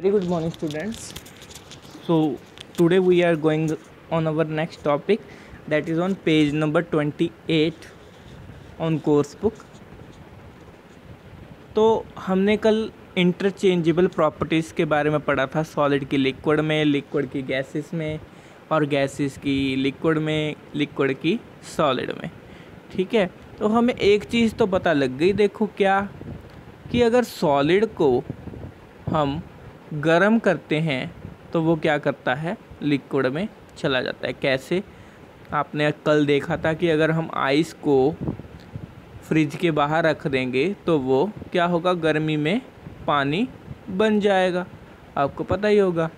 Very good morning, students. So, today we are going on our next topic that is on page number 28 on course book तो हमने कल interchangeable properties के बारे में पढ़ा था सॉलिड की लिक्विड में लिक्विड की गैसेस में और गैसेस की लिक्विड में लिक्विड की सॉलिड में। ठीक है? तो हमें एक चीज़ तो पता लग गई देखो क्या? कि अगर सॉलिड को हम गर्म करते हैं तो वो क्या करता है? लिक्विड में चला जाता है। कैसे? आपने कल देखा था कि अगर हम आइस को फ्रिज के बाहर रख देंगे तो वो क्या होगा? गर्मी में पानी बन जाएगा। आपको पता ही होगा।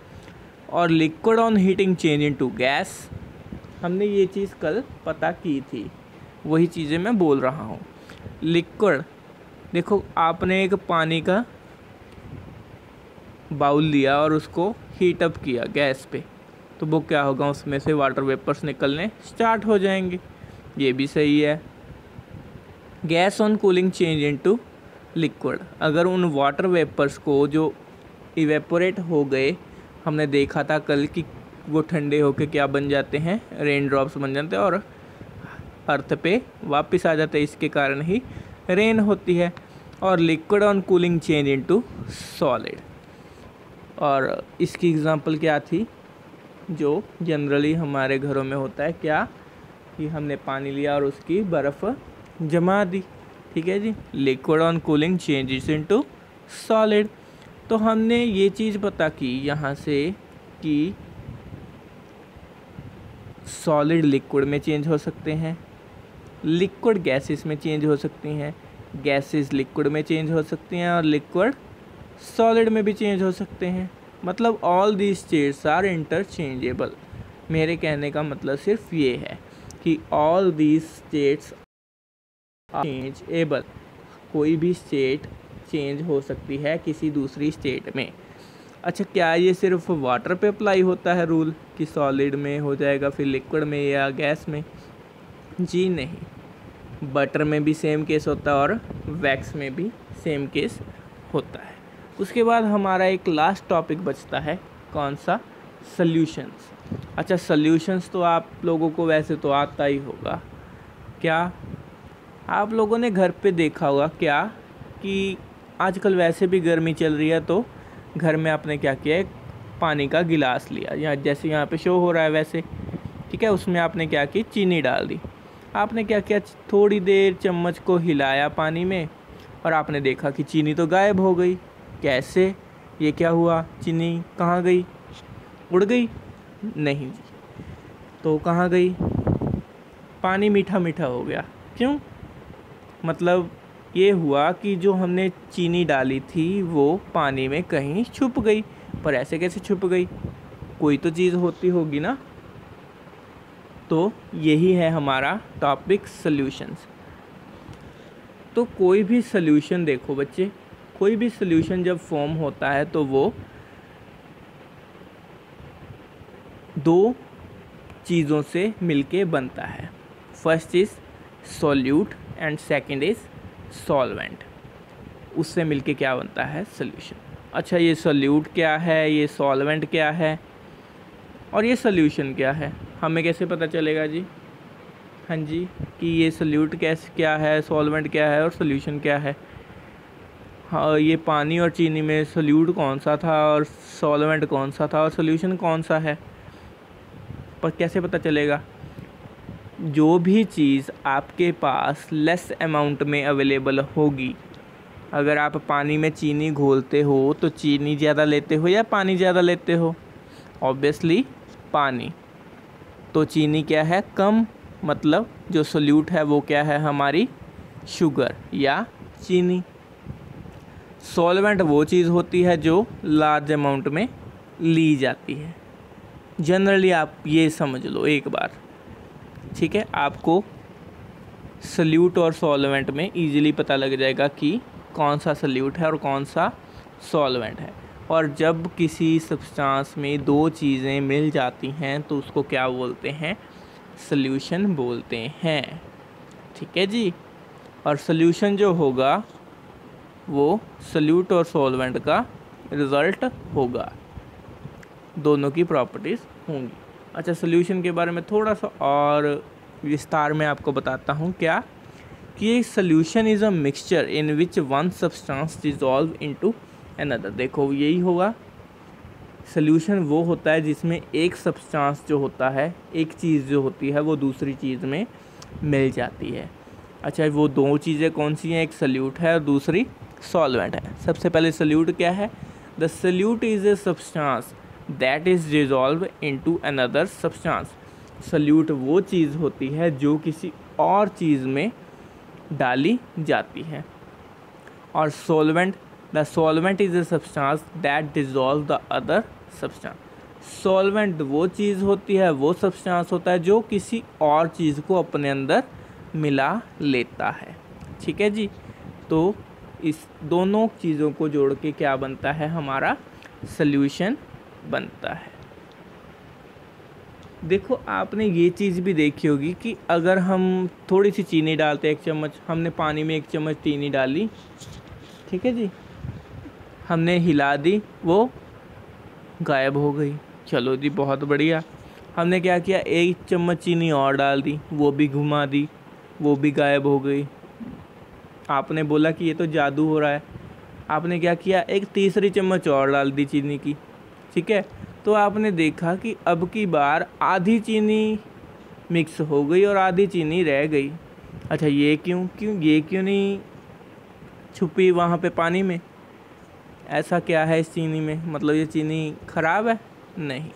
और liquid on heating change into gas. हमने ये चीज़ कल पता की थी। वही चीज़ें मैं बोल रहा हूँ। लिक्विड, देखो, आपने एक पानी का बाउल लिया और उसको हीट अप किया गैस पे। तो वो क्या होगा, उसमें से वाटर वेपर्स निकलने स्टार्ट हो जाएँगे। ये भी सही है। Gas on cooling change into liquid अगर उन वाटर वेपर्स को जो इवेपोरेट हो गए, हमने देखा था कल कि वो ठंडे होके क्या बन जाते हैं रेन ड्रॉप्स बन जाते हैं और अर्थ पे वापस आ जाते हैं। इसके कारण ही रेन होती है। और liquid on cooling change into solid और इसकी एग्ज़ाम्पल क्या थी? जो जनरली हमारे घरों में होता है, क्या? कि हमने पानी लिया और उसकी बर्फ़ जमा दी, ठीक है जी? Liquid on cooling changes into solid तो हमने ये चीज़ पता की यहाँ से कि सॉलिड लिक्विड में चेंज हो सकते हैं। लिक्विड गैसेस में चेंज हो सकती हैं। गैसेस लिक्विड में चेंज हो सकती हैं और लिक्विड सॉलिड में भी चेंज हो सकते हैं। मतलब all the states are interchangeable मेरे कहने का मतलब सिर्फ़ ये है कि all the states are changeable कोई भी स्टेट चेंज हो सकती है किसी दूसरी स्टेट में। अच्छा क्या ये सिर्फ़ वाटर पे अप्लाई होता है रूल कि सॉलिड में हो जाएगा, फिर लिक्विड में या गैस में? जी नहीं। बटर में भी सेम केस होता है और वैक्स में भी सेम केस होता है। उसके बाद हमारा एक लास्ट टॉपिक बचता है, कौन सा? सल्यूशंस अच्छा सल्यूशंस तो आप लोगों को वैसे तो आता ही होगा। क्या आप लोगों ने घर पे देखा होगा क्या कि आजकल वैसे भी गर्मी चल रही है तो घर में आपने क्या किया? एक पानी का गिलास लिया। या जैसे यहाँ पे शो हो रहा है वैसे। ठीक है, उसमें आपने क्या की? चीनी डाल दी। आपने क्या किया? थोड़ी देर चम्मच को हिलाया पानी में और आपने देखा कि चीनी तो गायब हो गई। कैसे? ये क्या हुआ? चीनी कहाँ गई? उड़ गई? नहीं। जी तो कहाँ गई? पानी मीठा मीठा हो गया। क्यों? मतलब ये हुआ कि जो हमने चीनी डाली थी, वो पानी में कहीं छुप गई। पर ऐसे कैसे छुप गई? कोई तो चीज़ होती होगी ना? तो यही है हमारा टॉपिक सल्यूशंस तो कोई भी सल्यूशन देखो बच्चे कोई भी सोल्यूशन जब फॉर्म होता है तो वो दो चीज़ों से मिलके बनता है। First is solute and second is solvent उससे मिलके क्या बनता है? सोल्यूशन अच्छा ये सॉल्यूट क्या है? ये सॉल्वेंट क्या है? और ये सोल्यूशन क्या है? हमें कैसे पता चलेगा जी? हाँ जी, कि ये सोल्यूट कैसे, क्या है? सॉल्वेंट क्या है? और सोल्यूशन क्या है? ये पानी और चीनी में सोल्यूट कौन सा था और सॉल्वेंट कौन सा था और सोल्यूशन कौन सा है? पर कैसे पता चलेगा? जो भी चीज़ आपके पास लेस अमाउंट में अवेलेबल होगी, अगर आप पानी में चीनी घोलते हो तो चीनी ज़्यादा लेते हो या पानी ज़्यादा लेते हो? ऑब्वियसली पानी। तो चीनी क्या है? कम मतलब जो सोल्यूट है वो क्या है? हमारी शुगर या चीनी। सॉल्वेंट वो चीज़ होती है जो लार्ज अमाउंट में ली जाती है। जनरली आप ये समझ लो एक बार। ठीक है? आपको सल्यूट और सॉल्वेंट में इजीली पता लग जाएगा कि कौन सा सल्यूट है और कौन सा सॉल्वेंट है। और जब किसी सब्सटेंस में दो चीज़ें मिल जाती हैं तो उसको क्या बोलते हैं? सल्यूशन बोलते हैं। ठीक है जी? और सल्यूशन जो होगा वो सल्यूट और सॉल्वेंट का रिज़ल्ट होगा। दोनों की प्रॉपर्टीज़ होंगी। अच्छा सोल्यूशन के बारे में थोड़ा सा और विस्तार में आपको बताता हूँ क्या? कि solution is a mixture in which one substance dissolve into another देखो, यही होगा। सोल्यूशन वो होता है जिसमें एक सब्सटेंस जो होता है, एक चीज़ जो होती है, वो दूसरी चीज़ में मिल जाती है। अच्छा वो दो चीज़ें कौन सी हैं? एक सल्यूट है और दूसरी सॉल्वेंट है। सबसे पहले सल्यूट क्या है? The solute is a substance that is dissolve into another substance solute वो चीज़ होती है जो किसी और चीज़ में डाली जाती है। और solvent the solvent is a substance that dissolve the other substance solvent वो चीज़ होती है, वो सब्सटेंस होता है जो किसी और चीज़ को अपने अंदर मिला लेता है। ठीक है जी? तो इस दोनों चीज़ों को जोड़ के क्या बनता है? हमारा सल्यूशन बनता है। देखो, आपने ये चीज़ भी देखी होगी कि अगर हम थोड़ी सी चीनी डालते एक चम्मच, हमने पानी में एक चम्मच चीनी डाली, ठीक है जी? हमने हिला दी, वो गायब हो गई। चलो जी, बहुत बढ़िया। हमने क्या किया? एक चम्मच चीनी और डाल दी, वो भी घुमा दी, वो भी गायब हो गई। आपने बोला कि ये तो जादू हो रहा है। आपने क्या किया? एक तीसरी चम्मच और डाल दी चीनी की, ठीक है? तो आपने देखा कि अब की बार आधी चीनी मिक्स हो गई और आधी चीनी रह गई। अच्छा ये क्यों? क्यों? ये क्यों नहीं छुपी वहाँ पे पानी में? ऐसा क्या है इस चीनी में? मतलब ये चीनी ख़राब है? नहीं।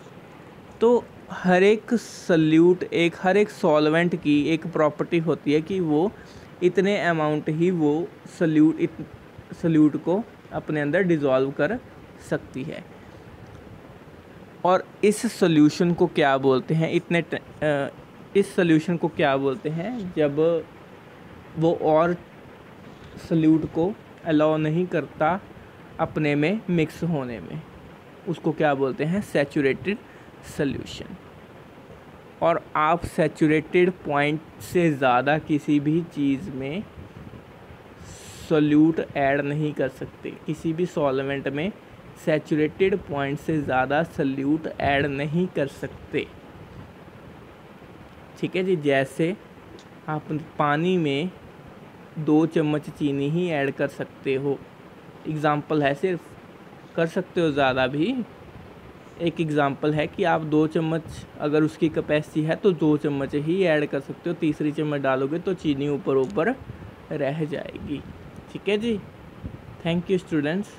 तो हर एक सल्यूट, एक, हर एक सॉल्वेंट की एक प्रॉपर्टी होती है कि वो इतने अमाउंट ही वो सल्यूट इत सल्यूट को अपने अंदर डिज़ोल्व कर सकती है। और इस सॉल्यूशन को क्या बोलते हैं? इतने आ, इस सॉल्यूशन को क्या बोलते हैं? जब वो और सल्यूट को अलाउ नहीं करता अपने में मिक्स होने में उसको क्या बोलते हैं? सेचूरेटेड सल्यूशन और आप सेचूरेटेड पॉइंट से ज़्यादा किसी भी चीज़ में सोल्यूट ऐड नहीं कर सकते। किसी भी सॉल्वेंट में सेचूरेटेड पॉइंट से ज़्यादा सल्यूट ऐड नहीं कर सकते। ठीक है जी, जैसे आप पानी में दो चम्मच चीनी ही ऐड कर सकते हो। एग्ज़ाम्पल है सिर्फ़। कर सकते हो ज़्यादा भी। एक एग्ज़ाम्पल है कि आप दो चम्मच अगर उसकी कैपेसिटी है तो दो चम्मच ही ऐड कर सकते हो। तीसरी चम्मच डालोगे तो चीनी ऊपर ऊपर रह जाएगी। ठीक है जी? Thank you students